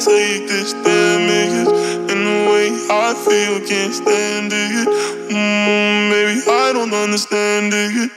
Take this damage. And the way I feel, can't stand it. Mm, baby, I don't understand it.